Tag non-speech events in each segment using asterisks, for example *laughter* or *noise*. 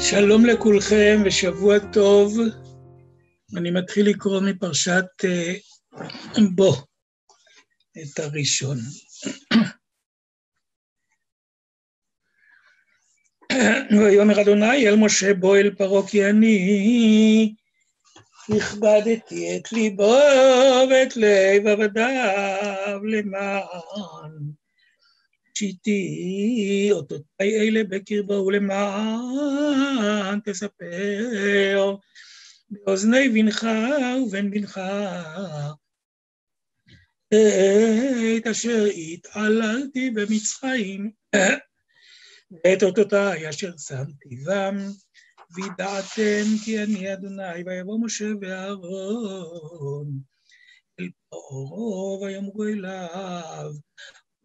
שלום לכולכם ושבוע טוב. אני מתחיל לקרוא מפרשת אה, בו את הראשון. ויאמר אדוני אל משה בוא אל פרעה כי אני הכבדתי את ליבו ואת לב עבדיו למען שיתי אותותי אלה בקרבו ולמען תספר באוזני בנך ובן בנך. את אשר התעללתי במצרים ואת אותותי אשר שמתי בם. וידעתם כי אני אדוני ויבוא משה ואהרון אל פרעה ויאמרו אליו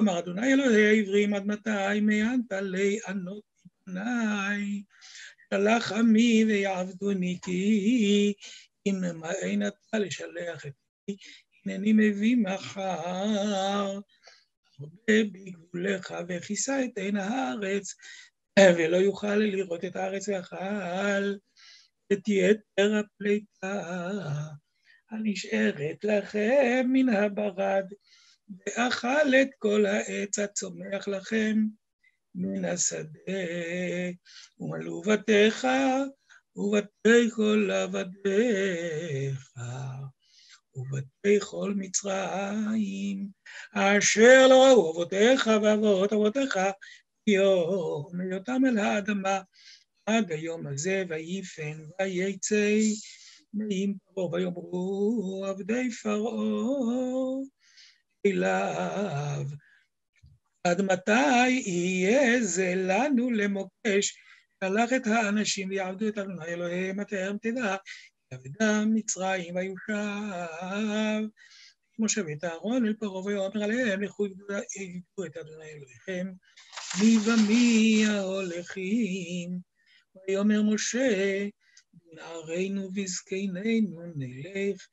אמר אדוני אלוהי העברים עד מתי מענת ענות מפניי? שלח עמי ויעבדוני כי אם אין אתה לשלח אותי הנני מביא מחר. הרבה בגבולך וכיסה את עין הארץ ולא יוכל לראות את הארץ ואכל את יתר הפליטה הנשארת לכם מן הברד ואכל את כל העץ הצומח לכם מן השדה, ומלאו בתיך ובתי כל עבדיך, ובתי כל מצרים, אשר לא ראו אבותיך ואבות אבותיך יום היותם אל האדמה עד היום הזה, ויפן וייצא פרעה ויאמרו עבדי פרעה אליו. עד מתי יהיה זה לנו למוקש, שלח את האנשים ויעבדו את אדוני אלוהיהם, הטרם תדע, יעבדם מצרים ויושב. משה ואת אהרון אל פרעה ויאמר עליהם, לכו יגדו את אדוני אלוהיכם, מי ומי ההולכים. ויאמר משה, בנערינו וזקנינו נלך,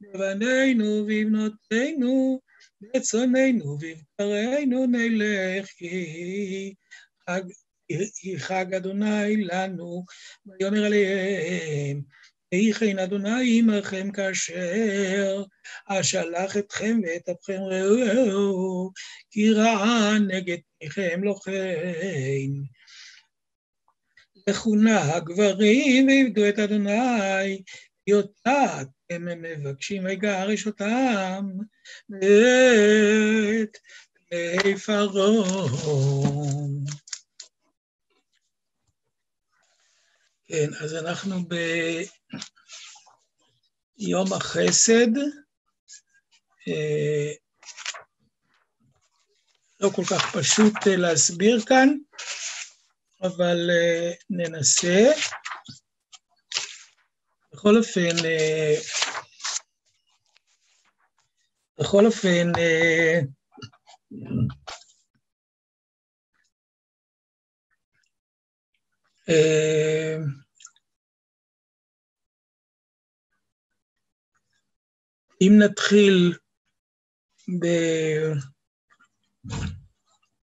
בבנינו ובבנותינו, בצוננו ובבקרינו נלך, כי חג, אדוני לנו, ויאמר עליהם, ויחן אדוני עמכם כאשר אשלח אתכם ואת אפכם ראו, כי רעה נגד פניכם כן. לכו נא הגברים ועבדו את אדוני, יותה אתם מבקשים ויגרש אותם ואת בני פרעה. כן, אז אנחנו ביום החסד. לא כל כך פשוט להסביר כאן, אבל ננסה. בכל אופן, בכל אופן, אם נתחיל ב...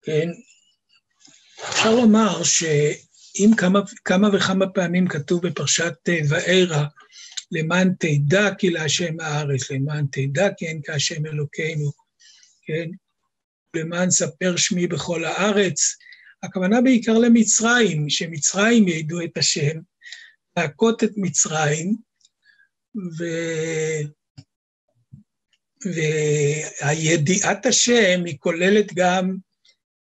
כן, אפשר לומר שאם כמה, כמה וכמה פעמים כתוב בפרשת וארא, למען תדע כי להשם הארץ, למען תדע כי אין כהשם אלוקינו, כן? למען ספר שמי בכל הארץ. הכוונה בעיקר למצרים, שמצרים ידעו את השם, להכות את מצרים, ו... והידיעת השם היא כוללת גם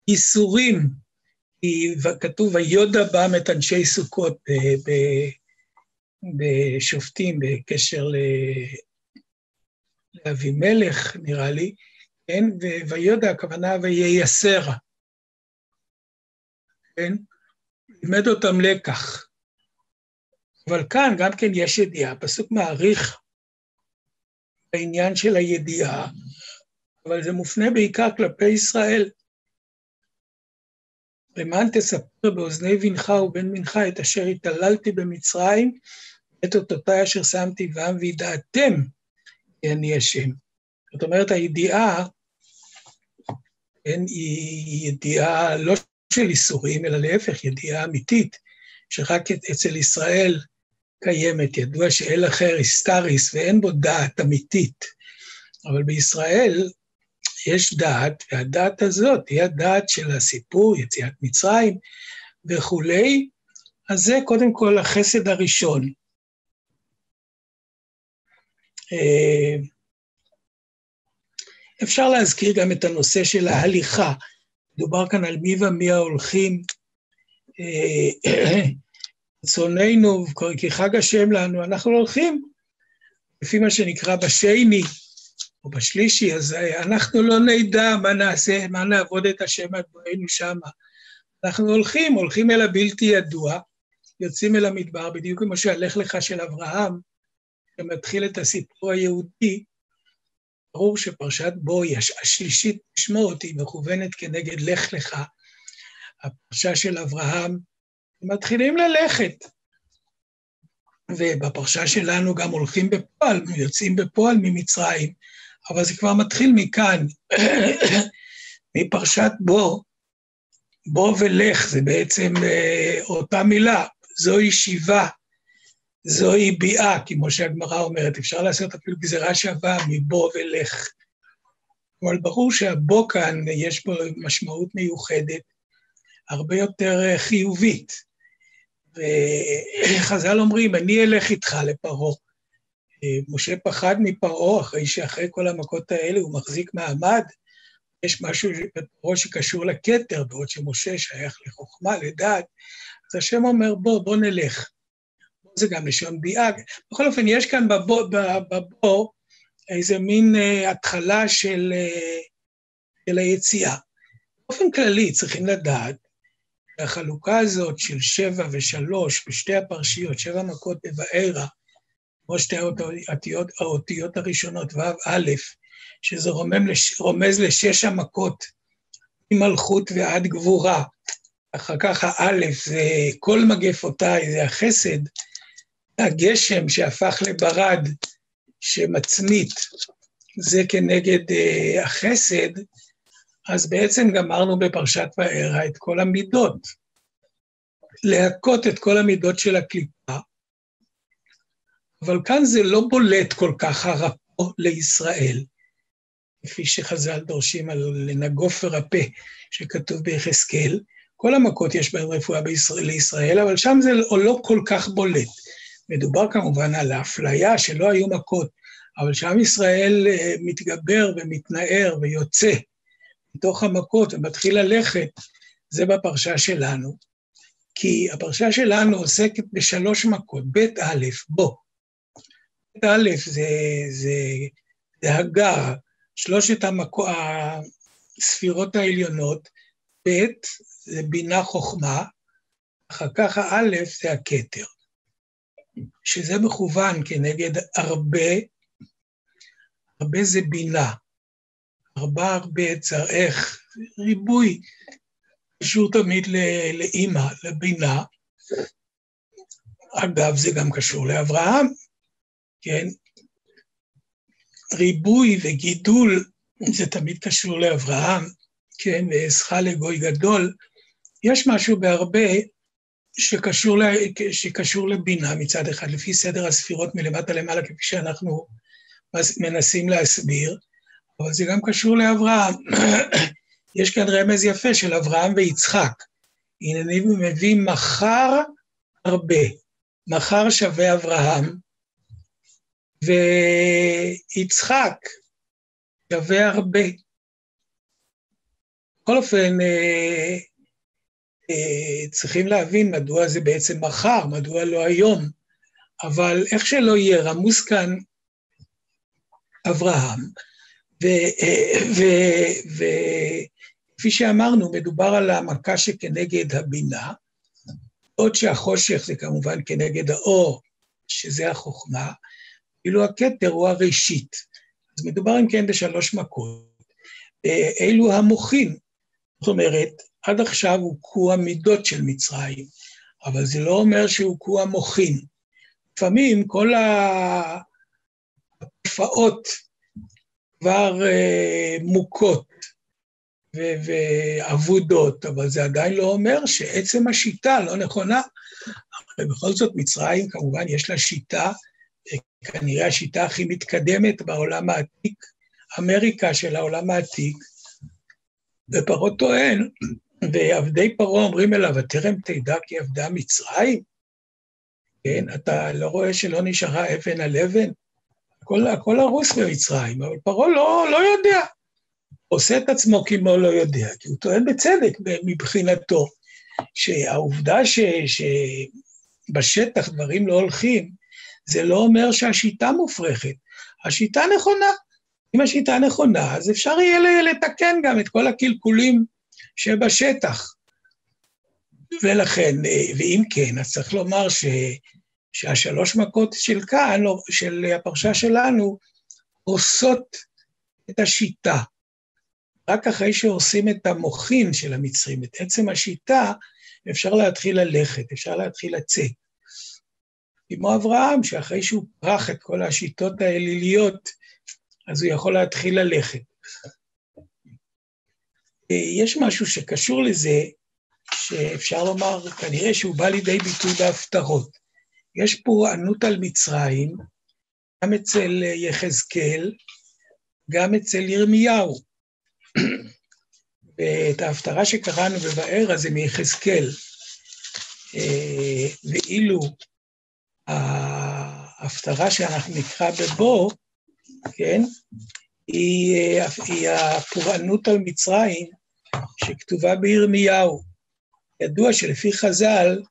איסורים, כתוב ויודע בם את אנשי סוכות בשופטים בקשר לאבימלך, נראה לי, כן? ויודע הכוונה וייסר, כן? לימד אותם לקח. אבל כאן גם כן יש ידיעה, הפסוק מעריך בעניין של הידיעה, אבל זה מופנה בעיקר כלפי ישראל. למען תספר באוזני בנך ובן בנך את אשר התעללתי במצרים, את אותותי אשר שמתי בם, וידעתם כי אני השם. זאת אומרת, הידיעה, כן, היא ידיעה לא של איסורים, אלא להפך, ידיעה אמיתית, שרק אצל ישראל קיימת, ידוע שאל אחר היסטריס ואין בו דעת אמיתית, אבל בישראל יש דעת, והדעת הזאת היא הדעת של הסיפור, יציאת מצרים וכולי, אז זה קודם כל החסד הראשון. אה, אפשר להזכיר גם את הנושא של ההליכה. דובר כאן על מי ומי ההולכים. רצוננו, אה, כי חג השם לנו, אנחנו הולכים לפי מה שנקרא בשני או בשלישי, אז אה, אנחנו לא נדע מה נעשה, מה נעבוד את השם בואנו שמה. אנחנו הולכים, הולכים אל הבלתי ידוע, יוצאים אל המדבר, בדיוק כמו שהלך לך של אברהם, שמתחיל את הסיפור היהודי, ברור שפרשת בואי, השלישית משמעות, היא מכוונת כנגד לך לך, הפרשה של אברהם, מתחילים ללכת. ובפרשה שלנו גם הולכים בפועל, יוצאים בפועל ממצרים, אבל זה כבר מתחיל מכאן, *coughs* מפרשת בוא, בוא ולך, זה בעצם אה, אותה מילה, זוהי שיבה, זוהי ביאה, כמו שהגמרא אומרת, אפשר לעשות אפילו גזירה שווה מבוא ולך. אבל ברור שהבוא כאן, יש בו משמעות מיוחדת, הרבה יותר אה, חיובית. וחז"ל אומרים, אני אלך איתך לפרעה. אה, משה פחד מפרעה, אחרי שאחרי כל המכות האלה הוא מחזיק מעמד, יש משהו בפרעה שקשור לכתר, בעוד שמשה שייך לחוכמה, לדעת, אז השם אומר, בוא, בוא נלך. זה גם לשון ביאה. בכל אופן, יש כאן בבור, בבור איזה מין uh, התחלה של, uh, של היציאה. באופן כללי צריכים לדעת, החלוקה הזאת של שבע ושלוש בשתי הפרשיות, שבע מכות בבערה, כמו שתי האותיות, האותיות הראשונות, ו' שזה רומז, רומז לשש המכות, ממלכות ועד גבורה. אחר כך האלף זה כל מגפותיי, זה החסד, הגשם שהפך לברד, שמצמית, זה כנגד uh, החסד, אז בעצם גמרנו בפרשת וערה את כל המידות. להכות את כל המידות של הקליפה, אבל כאן זה לא בולט כל כך הרפו לישראל, כפי שחז"ל דורשים על לנגוף ורפא, שכתוב ביחזקאל. כל המכות יש בהן רפואה בישראל, לישראל, אבל שם זה לא כל כך בולט. מדובר כמובן על האפליה שלא היו מכות, אבל שעם ישראל אה, מתגבר ומתנער ויוצא מתוך המכות ומתחיל ללכת, זה בפרשה שלנו. כי הפרשה שלנו עוסקת בשלוש מכות, ב' א', בוא. א' זה, זה, זה הגר, שלושת המכו, הספירות העליונות, ב' זה בינה חוכמה, אחר כך האלף זה הכתר. שזה מכוון כנגד הרבה, הרבה זה בינה, הרבה הרבה צריך, ריבוי, קשור תמיד לאימא, לבינה. אגב, זה גם קשור לאברהם, כן? ריבוי וגידול, זה תמיד קשור לאברהם, כן? ואעשך לגוי גדול. יש משהו בהרבה שקשור, ל, שקשור לבינה מצד אחד, לפי סדר הספירות מלמטה למעלה, כפי שאנחנו מנסים להסביר, אבל זה גם קשור לאברהם. *clears throat* יש כאן רמז יפה של אברהם ויצחק. הנה אני מביא מחר הרבה. מחר שווה אברהם, ויצחק שווה הרבה. בכל אופן, אה, אה, צריכים להבין מדוע זה בעצם מחר, מדוע לא היום, אבל איך שלא יהיה, רמוס כאן אברהם, וכפי שאמרנו, מדובר על המכה שכנגד הבינה, עוד שהחושך זה כמובן כנגד האור, שזה החוכמה, ואילו הכתר הוא הראשית. אז מדובר אם כן בשלוש מכות. אה, אלו המוחים, זאת אומרת, עד עכשיו הוכו המידות של מצרים, אבל זה לא אומר שהוכו המוחין. לפעמים כל התופעות כבר uh, מוכות, ואבודות, אבל זה עדיין לא אומר שעצם השיטה לא נכונה. אבל בכל זאת, מצרים כמובן יש לה שיטה, כנראה השיטה הכי מתקדמת בעולם העתיק, אמריקה של העולם העתיק, ופרעה טוען, ועבדי פרעה אומרים אליו, הטרם תדע כי עבדה מצרים? כן, אתה לא רואה שלא נשארה אבן על אבן? הכל, הכל הרוס במצרים, אבל פרעה לא, לא יודע. עושה את עצמו כמו לא יודע, כי הוא טוען בצדק מבחינתו, שהעובדה ש, שבשטח דברים לא הולכים, זה לא אומר שהשיטה מופרכת. השיטה נכונה. אם השיטה נכונה, אז אפשר יהיה לתקן גם את כל הקלקולים שבשטח. ולכן, ואם כן, אז צריך לומר ש, שהשלוש מכות של כאן, של הפרשה שלנו, עושות את השיטה. רק אחרי שעושים את המוחין של המצרים, את עצם השיטה, אפשר להתחיל ללכת, אפשר להתחיל לצאת. כמו אברהם, שאחרי שהוא פרח את כל השיטות האליליות, אז הוא יכול להתחיל ללכת. יש משהו שקשור לזה, שאפשר לומר, כנראה שהוא בא לידי ביטוי בהפטרות. יש פורענות על מצרים, גם אצל יחזקאל, גם אצל ירמיהו. ואת ההפטרה שקראנו בבאר הזה מיחזקאל, אה, ואילו ההפטרה שאנחנו נקרא בבו, כן, היא, היא הפורענות על מצרים שכתובה בירמיהו. ידוע שלפי חז"ל,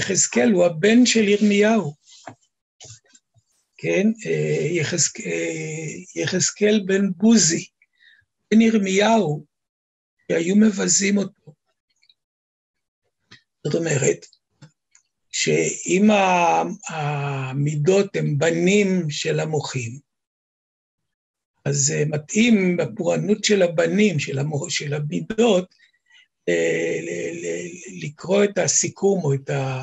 יחזקאל הוא הבן של ירמיהו. כן, אה, אה, יחזקאל בן בוזי. בן ירמיהו, שהיו מבזים אותו. זאת אומרת, שאם המידות הם בנים של המוחים, אז מתאים בפורענות של הבנים, של, המוח, של המידות, לקרוא את הסיכום או את, ה,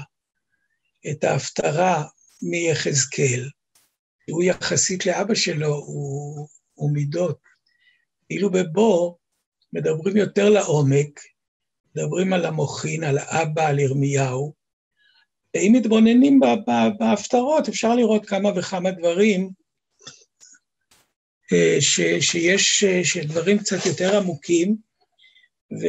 את ההפטרה מיחזקאל, שהוא יחסית לאבא שלו, הוא, הוא מידות. כאילו בבו מדברים יותר לעומק, מדברים על המוחין, על אבא, על ירמיהו, ואם מתבוננים בהפטרות, אפשר לראות כמה וכמה דברים אה, ש, שיש, שדברים קצת יותר עמוקים, ו...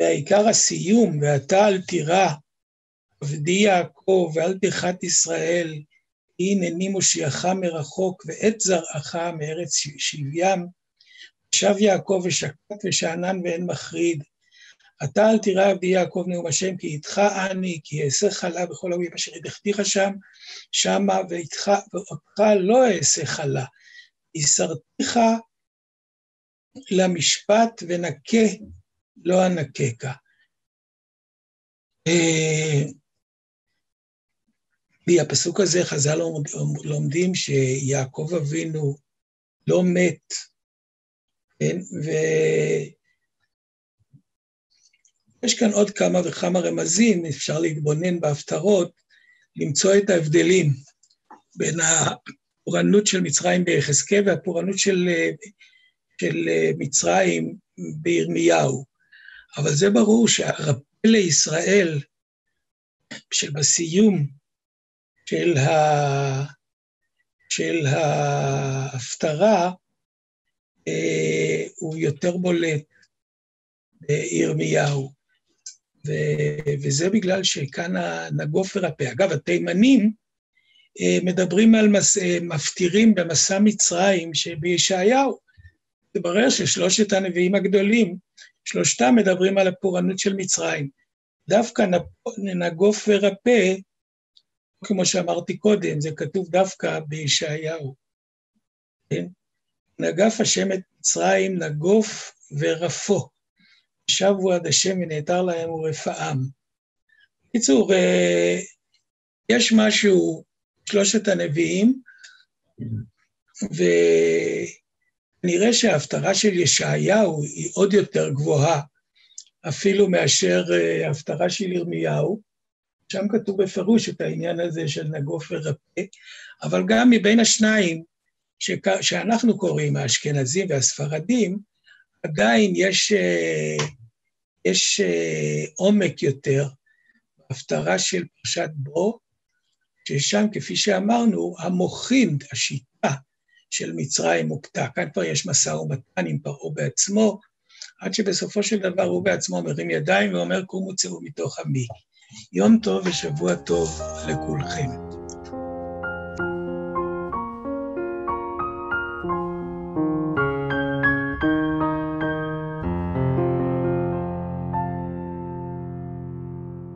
והעיקר הסיום, ואתה אל תירא, עבדי יעקב ואל תחת ישראל, הנני מושיעך מרחוק ואת זרעך מארץ שבים, שב יעקב ושקט ושאנן ואין מחריד. אתה אל תירא עבדי יעקב נאום השם, כי איתך אני, כי אעשה חלה בכל האויב אשר ידחתיך שם, שמה, ואיתך, ואותך לא אעשה חלה. יסרתיך למשפט ונקה לא אנקקה. אה, מהפסוק הזה חז"ל לומדים שיעקב אבינו לא מת, כן? ויש כאן עוד כמה וכמה רמזים, אפשר להתבונן בהפטרות, למצוא את ההבדלים בין הפורענות של מצרים ביחזקאל והפורענות של, של מצרים בירמיהו. אבל זה ברור שהרפא לישראל, שבסיום של, ה... של ההפטרה אה, הוא יותר בולט בירמיהו. וזה בגלל שכאן הנגוף ורפא. אגב, התימנים אה, מדברים על מס... אה, מפטירים במסע מצרים שבישעיהו. מתברר ששלושת הנביאים הגדולים, שלושתם מדברים על הפורענות של מצרים. דווקא נגוף ורפא כמו שאמרתי קודם, זה כתוב דווקא בישעיהו. כן? נגף השם את מצרים נגוף ורפו. שבו עד השם ונעתר להם ורפאם. בקיצור, אה, יש משהו, שלושת הנביאים, ונראה שההפטרה של ישעיהו היא עוד יותר גבוהה אפילו מאשר אה, ההפטרה של ירמיהו. שם כתוב בפירוש את העניין הזה של נגוף ורפא, אבל גם מבין השניים שכ... שאנחנו קוראים, האשכנזים והספרדים, עדיין יש, אה, יש אה, עומק יותר בהפטרה של פרשת בו, ששם, כפי שאמרנו, המוחים, השיטה של מצרים מוקטע. כאן כבר יש משא ומתן עם פרעה בעצמו, עד שבסופו של דבר הוא בעצמו מרים ידיים ואומר, קומו צאו מתוך עמי. יום טוב ושבוע טוב לכולכם.